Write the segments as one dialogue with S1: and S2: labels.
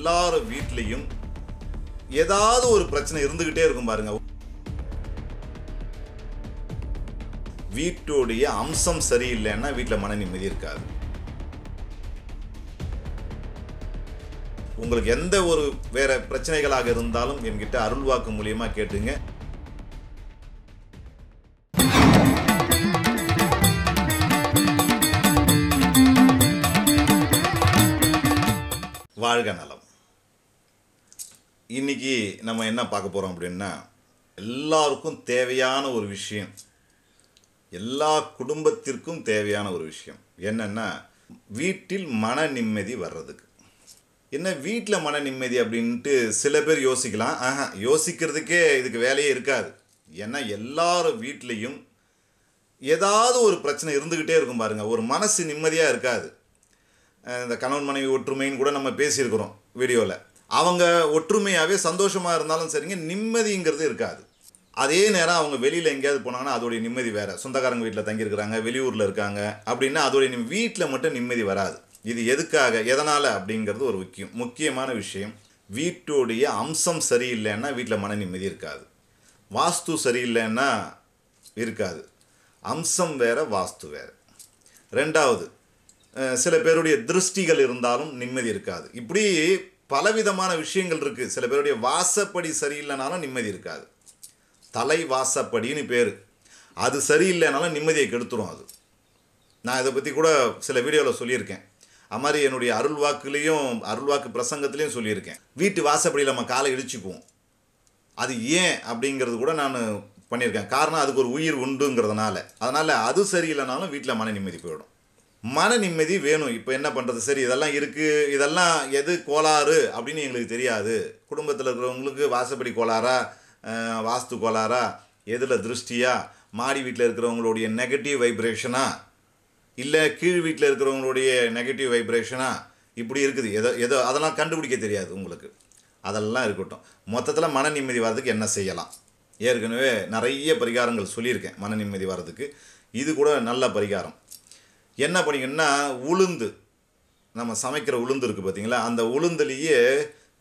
S1: எல்லார் வீட்லேயும் ஏதாவது ஒரு பிரச்சனை இருந்துக்கிட்டே இருக்கும் பாருங்க. வீட்டுடைய அம்சம் சரியில்லைன்னா வீட்டில் மன நிம்மதி இருக்காது. உங்களுக்கு எந்த ஒரு வேற பிரச்சனைகளாக இருந்தாலும் என்கிட்ட அருள்வாக்கு மூலியமா கேட்டுங்க. வாழ்க நலம். இன்னைக்கு நம்ம என்ன பார்க்க போகிறோம் அப்படின்னா எல்லாருக்கும் தேவையான ஒரு விஷயம் எல்லா குடும்பத்திற்கும் தேவையான ஒரு விஷயம் என்னென்னா வீட்டில் மன நிம்மதி வர்றதுக்கு. என்ன வீட்டில் மன நிம்மதி அப்படின்ட்டு சில பேர் யோசிக்கலாம். ஆஹா யோசிக்கிறதுக்கே இதுக்கு வேலையே இருக்காது. ஏன்னா எல்லாரும் வீட்லேயும் ஏதாவது ஒரு பிரச்சனை இருந்துக்கிட்டே இருக்கும் பாருங்கள் ஒரு மனசு நிம்மதியாக இருக்காது. இந்த கணவன் மனைவி ஒற்றுமைன்னு கூட நம்ம பேசியிருக்கிறோம் வீடியோவில் அவங்க ஒற்றுமையாகவே சந்தோஷமாக இருந்தாலும் சரிங்க நிம்மதிங்கிறது இருக்காது. அதே நேரம் அவங்க வெளியில் எங்கேயாவது போனாங்கன்னா அதோடைய நிம்மதி வேறு. சொந்தக்காரங்க வீட்டில் தங்கியிருக்கிறாங்க வெளியூரில் இருக்காங்க அப்படின்னா அதோடைய வீட்டில் மட்டும் நிம்மதி வராது. இது எதுக்காக எதனால் அப்படிங்கிறது ஒரு முக்கியம் முக்கியமான விஷயம். வீட்டோடைய அம்சம் சரியில்லைன்னா வீட்டில் மன நிம்மதி இருக்காது. வாஸ்து சரியில்லைன்னா இருக்காது. அம்சம் வேறு வாஸ்து வேறு. ரெண்டாவது சில பேருடைய திருஷ்டிகள் இருந்தாலும் நிம்மதி இருக்காது. இப்படி பலவிதமான விஷயங்கள் இருக்குது சில பேருடைய வாசப்படி சரியில்லைனாலும் நிம்மதி இருக்காது. தலை வாசப்படின்னு பேர். அது சரியில்லைனாலும் நிம்மதியை கெடுத்துரும் அது. நான் இதை பற்றி கூட சில வீடியோவில் சொல்லியிருக்கேன். அது மாதிரி என்னுடைய அருள்வாக்குலேயும் அருள்வாக்கு பிரசங்கத்துலேயும் சொல்லியிருக்கேன். வீட்டு வாசப்படியில் நம்ம காலை இடிச்சுக்குவோம். அது ஏன் அப்படிங்கிறது கூட நான் பண்ணியிருக்கேன். காரணம் அதுக்கு ஒரு உயிர் உண்டுங்கிறதுனால. அதனால் அது சரியில்லைனாலும் வீட்டில் மன நிம்மதி போயிடும். மன நிம்மதி வேணும். இப்போ என்ன பண்ணுறது சரி இதெல்லாம் இருக்குது இதெல்லாம் எது? கோளாறு அப்படின்னு எங்களுக்கு தெரியாது. குடும்பத்தில் இருக்கிறவங்களுக்கு வாசப்படி கோளாறா? வாஸ்து கோளாறா? எதில் திருஷ்டியா? மாடி வீட்டில் இருக்கிறவங்களுடைய நெகட்டிவ் வைப்ரேஷனா இல்லை கீழ் வீட்டில் இருக்கிறவங்களுடைய நெகட்டிவ் வைப்ரேஷனா இப்படி இருக்குது. எதோ எதோ அதெல்லாம் கண்டுபிடிக்க தெரியாது உங்களுக்கு. அதெல்லாம் இருக்கட்டும். மொத்தத்தில் மன நிம்மதி வர்றதுக்கு என்ன செய்யலாம்? ஏற்கனவே நிறைய பரிகாரங்கள் சொல்லியிருக்கேன் மன நிம்மதி வர்றதுக்கு. இது கூட நல்ல பரிகாரம். என்ன பண்ணிங்கன்னா உளுந்து. நம்ம சமைக்கிற உளுந்து இருக்குது பார்த்தீங்களா அந்த உளுந்துலேயே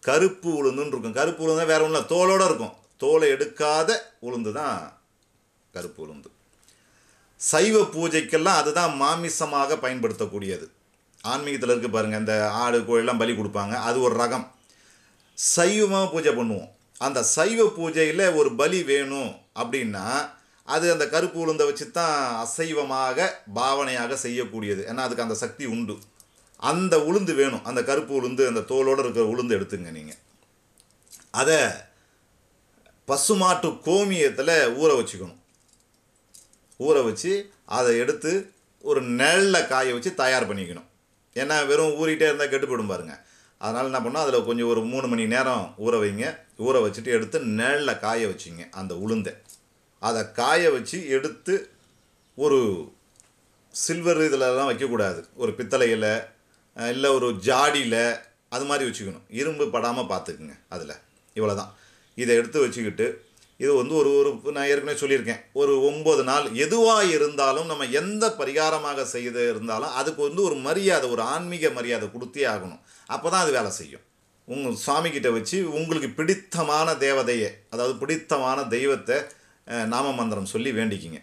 S1: கருப்பு உளுந்துன்னு இருக்கும். கருப்பு உளுந்து வேறு ஒன்றும் இல்லை தோலோடு இருக்கும். தோலை எடுக்காத உளுந்து தான் கருப்பு உளுந்து. சைவ பூஜைக்கெல்லாம் அதுதான் மாமிசமாக பயன்படுத்தக்கூடியது. ஆன்மீகத்தில் இருக்குது பாருங்கள் இந்த ஆடு கோழிலாம் பலி கொடுப்பாங்க. அது ஒரு ரகம். சைவமாக பூஜை பண்ணுவோம். அந்த சைவ பூஜையில் ஒரு பலி வேணும் அப்படின்னா அது அந்த கருப்பு உளுந்தை வச்சு தான் அசைவமாக பாவனையாக செய்யக்கூடியது. ஏன்னா அதுக்கு அந்த சக்தி உண்டு. அந்த உளுந்து வேணும். அந்த கருப்பு உளுந்து அந்த தோலோடு இருக்கிற உளுந்து எடுத்துங்க நீங்கள் அதை பசுமாட்டு கோமியத்தில் ஊற வச்சுக்கணும். ஊற வச்சு அதை எடுத்து ஒரு நெல்லில் காய வச்சு தயார் பண்ணிக்கணும். ஏன்னா வெறும் ஊறிகிட்டே இருந்தால் கெட்டு போயிடும் அதனால் என்ன பண்ணோம் அதில் கொஞ்சம் ஒரு மூணு மணி நேரம் ஊற வைங்க. ஊற வச்சுட்டு எடுத்து நெல்லில் காய வச்சிங்க அந்த உளுந்தை. அதை காய வச்சு எடுத்து ஒரு சில்வர் இதிலலாம் வைக்கக்கூடாது. ஒரு பித்தளையில் இல்லை ஒரு ஜாடியில் அது மாதிரி வச்சுக்கணும். இரும்பு படாமல் பார்த்துக்குங்க அதில். இவ்வளோ தான் இதை எடுத்து வச்சுக்கிட்டு இது வந்து ஒரு ஒரு நான் ஏற்கனவே சொல்லியிருக்கேன். ஒரு ஒம்பது நாள் எதுவாக இருந்தாலும் நம்ம எந்த பரிகாரமாக செய்து இருந்தாலும் அதுக்கு வந்து ஒரு மரியாதை ஒரு ஆன்மீக மரியாதை கொடுத்தே ஆகணும். அப்போ தான் அது வேலை செய்யும். உங்கள் சுவாமிக்கிட்ட வச்சு உங்களுக்கு பிடித்தமான தேவதையை அதாவது பிடித்தமான தெய்வத்தை நாம மந்திரம் சொல்லி வேண்டிக்கிங்க.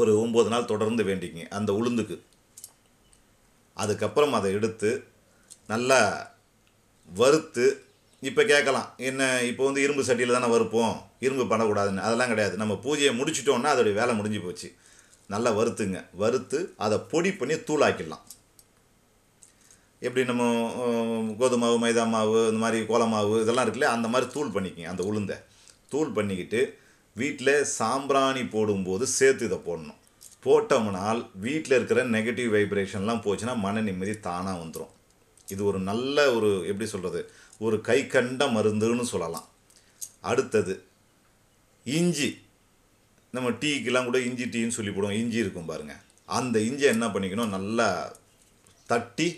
S1: ஒரு ஒம்பது நாள் தொடர்ந்து வேண்டிக்கிங்க அந்த உளுந்துக்கு. அதுக்கப்புறம் அதை எடுத்து நல்லா வறுத்து இப்போ கேட்கலாம் என்ன இப்போ வந்து இரும்பு சட்டியில் தானே வறுப்போம் இரும்பு பண்ணக்கூடாதுன்னு அதெல்லாம் கிடையாது. நம்ம பூஜையை முடிச்சிட்டோன்னா அதோடைய வேலை முடிஞ்சு போச்சு. நல்லா வறுத்துங்க வறுத்து அதை பொடி பண்ணி தூளாக்கிடலாம். எப்படி நம்ம கோதுமாவு கோதுமை மாவு மைதா மாவு இந்த மாதிரி கோலமாவு இதெல்லாம் இருக்குல்ல அந்த மாதிரி தூள் பண்ணிக்கங்க அந்த உளுந்தை. தூள் பண்ணிக்கிட்டு வீட்டில் சாம்பிராணி போடும்போது சேர்த்து இதை போடணும். போட்டோம்னால் வீட்டில் இருக்கிற நெகட்டிவ் வைப்ரேஷன்லாம் போச்சுன்னா மன நிம்மதி தானாக வந்துடும் இது ஒரு நல்ல ஒரு எப்படி சொல்கிறது ஒரு கை கண்ட மருந்துன்னு சொல்லலாம். அடுத்தது இஞ்சி. நம்ம டீக்கெலாம் கூட இஞ்சி டீன்னு சொல்லி போடுவோம். இஞ்சி இருக்கும் பாருங்கள் அந்த இஞ்சியை என்ன பண்ணிக்கணும்? நல்லா தட்டி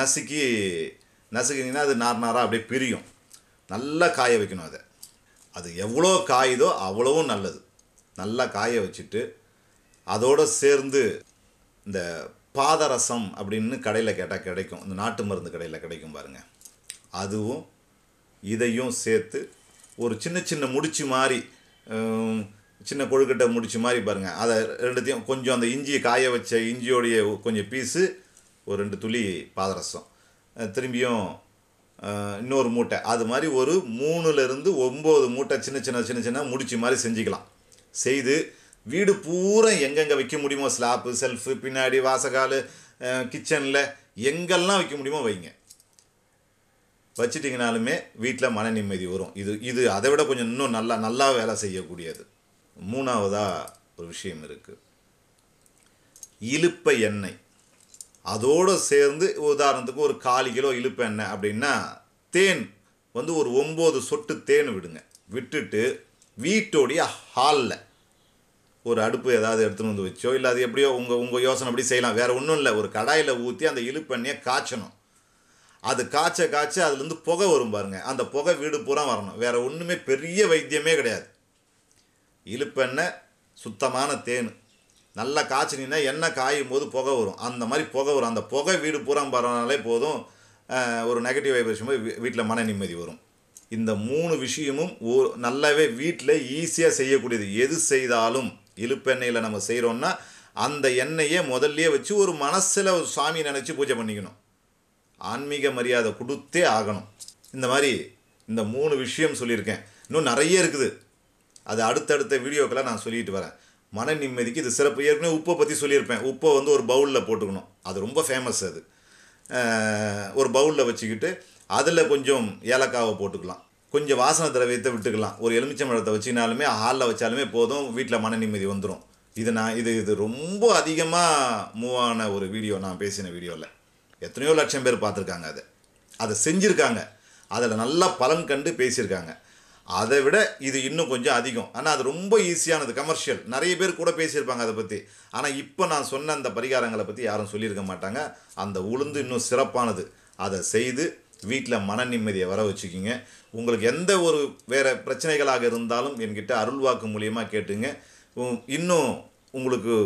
S1: நசுக்கி நசுக்கினீங்கன்னா அது நார் நாராக அப்படியே பிரியும். நல்லா காய வைக்கணும் அதை. அது எவ்வளோ காயுதோ அவ்வளவும் நல்லது. நல்லா காய வச்சுட்டு அதோடு சேர்ந்து இந்த பாதரசம் அப்படின்னு கடையில் கேட்டால் கிடைக்கும். இந்த நாட்டு மருந்து கடையில் கிடைக்கும் பாருங்கள் அதுவும் இதையும் சேர்த்து ஒரு சின்ன சின்ன முடிச்சு மாதிரி சின்ன கொழுக்கட்டை முடிச்சு மாதிரி பாருங்கள் அதை ரெண்டுத்தையும் கொஞ்சம் அந்த இஞ்சியை காய வச்ச இஞ்சியோடைய கொஞ்சம் பீஸு ஒரு ரெண்டு துளி பாதரசம். திரும்பியும் இன்னொரு மூட்டை. அது மாதிரி ஒரு மூணுலேருந்து ஒம்பது மூட்டை சின்ன சின்ன சின்ன சின்ன முடிச்சு மாதிரி செஞ்சுக்கலாம். செய்து வீடு பூரா எங்கெங்கே வைக்க முடியுமோ ஸ்லாப்பு செல்ஃபு பின்னாடி வாசகால் கிச்சனில் எங்கெல்லாம் வைக்க முடியுமோ வைங்க. வச்சிட்டிங்கனாலுமே வீட்டில் மன நிம்மதி வரும். இது இது அதை விட கொஞ்சம் இன்னும் நல்லா நல்லா வேலை செய்யக்கூடியது. மூணாவதாக ஒரு விஷயம் இருக்குது இலுப்பை எண்ணெய். அதோடு சேர்ந்து உதாரணத்துக்கு ஒரு காலு கிலோ இழுப்பு எண்ணெய் அப்படின்னா தேன் வந்து ஒரு ஒம்பது சொட்டு தேன் விடுங்க. விட்டுட்டு வீட்டோடைய ஹாலில் ஒரு அடுப்பு ஏதாவது எடுத்துன்னு வந்து வச்சோ இல்லை அது எப்படியோ உங்கள் உங்கள் யோசனை அப்படி செய்யலாம். வேறு ஒன்றும் இல்லை. ஒரு கடாயில் ஊற்றி அந்த இழுப்பெண்ணையை காய்ச்சணும். அது காய்ச்ச காய்ச்ச அதுலேருந்து புகை வரும் பாருங்கள் அந்த புகை வீடு பூரா வரணும். வேறு ஒன்றுமே பெரிய வைத்தியமே கிடையாது. இழுப்பெண்ணெய் சுத்தமான தேன். நல்லா காய்ச்சினீங்கன்னா எண்ணெய் காயும் போது புகை வரும். அந்த மாதிரி புகை வரும். அந்த புகை வீடு பூரா பரவனாலே போதும். ஒரு நெகட்டிவ் வைப்ரேஷன் போய் வீட்டில் மன நிம்மதி வரும். இந்த மூணு விஷயமும் ஓ நல்லாவே வீட்டில் ஈஸியாக செய்யக்கூடியது. எது செய்தாலும் இழுப்பெண்ணெயில் நம்ம செய்கிறோன்னா அந்த எண்ணெயை முதல்லையே வச்சு ஒரு மனசில் ஒரு சாமி நினச்சி பூஜை பண்ணிக்கணும். ஆன்மீக மரியாதை கொடுத்தே ஆகணும். இந்த மாதிரி இந்த மூணு விஷயம் சொல்லியிருக்கேன். இன்னும் நிறைய இருக்குது. அது அடுத்தடுத்த வீடியோக்கெல்லாம் நான் சொல்லிட்டு வரேன். மன நிம்மதிக்கு இது சிறப்பு. ஏற்கனவே உப்பை பற்றி சொல்லியிருப்பேன். உப்பை வந்து ஒரு பவுலில் போட்டுக்கணும். அது ரொம்ப ஃபேமஸ் அது. ஒரு பவுலில் வச்சுக்கிட்டு அதில் கொஞ்சம் ஏலக்காவை போட்டுக்கலாம். கொஞ்சம் வாசனை திரவியத்தை விட்டுக்கலாம். ஒரு எலுமிச்சம்பழத்தை வச்சினாலுமே ஹாலில் வச்சாலுமே போதும். வீட்டில் மன நிம்மதி வந்துடும் இது நான் இது இது ரொம்ப அதிகமாக மூவ் ஆன ஒரு வீடியோ நான் பேசின வீடியோவில் எத்தனையோ லட்சம் பேர் பார்த்துருக்காங்க அதை. அதை செஞ்சுருக்காங்க. அதில் நல்லா பலன் கண்டு பேசியிருக்காங்க. அதை விட இது இன்னும் கொஞ்சம் அதிகம். ஆனால் அது ரொம்ப ஈஸியானது கமர்ஷியல் நிறைய பேர் கூட பேசியிருப்பாங்க அதை பற்றி ஆனால் இப்போ நான் சொன்ன அந்த பரிகாரங்களை பற்றி யாரும் சொல்லியிருக்க மாட்டாங்க. அந்த உளுந்து இன்னும் சிறப்பானது. அதை செய்து வீட்டில் மன நிம்மதியை வர வச்சுக்கிங்க. உங்களுக்கு எந்த ஒரு வேறு பிரச்சனைகளாக இருந்தாலும் என்கிட்ட அருள்வாக்கு மூலியமாக கேட்டுங்க. இன்னும் உங்களுக்கு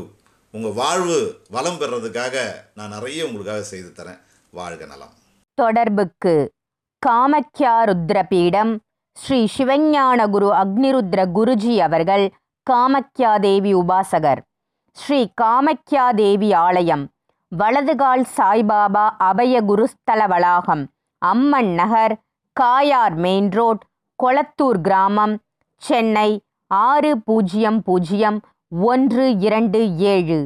S1: உங்கள் வாழ்வு வளம் பெறதுக்காக நான் நிறைய உங்களுக்காக செய்து தரேன். வாழ்க நலம்.
S2: தொடர்புக்கு காமக்யா ருத்ரபீடம் ஸ்ரீ சிவஞான குரு அக்னிருத்ர குருஜி அவர்கள் காமக்யா தேவி உபாசகர். ஸ்ரீ காமக்யா தேவி ஆலயம் வலதுகால் சாய்பாபா அபய குருஸ்தல வளாகம் அம்மன் நகர் காயார் மெயின் ரோட் கொளத்தூர் கிராமம் சென்னை ஆறு பூஜ்ஜியம் பூஜ்ஜியம் ஒன்று இரண்டு ஏழு.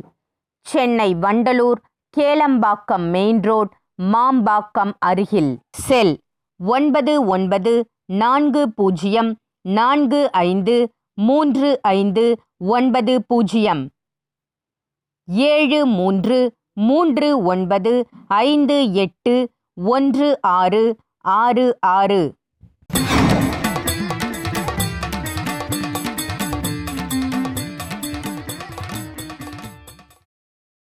S2: சென்னை வண்டலூர் கேளம்பாக்கம் மெயின் ரோட் மாம்பாக்கம் அருகில். செல் ஒன்பது ஒன்பது நான்கு பூஜ்ஜியம் நான்கு ஐந்து மூன்று ஐந்து ஒன்பது பூஜ்ஜியம். ஏழு மூன்று மூன்று ஒன்பது ஐந்து எட்டு ஒன்று ஆறு ஆறு ஆறு.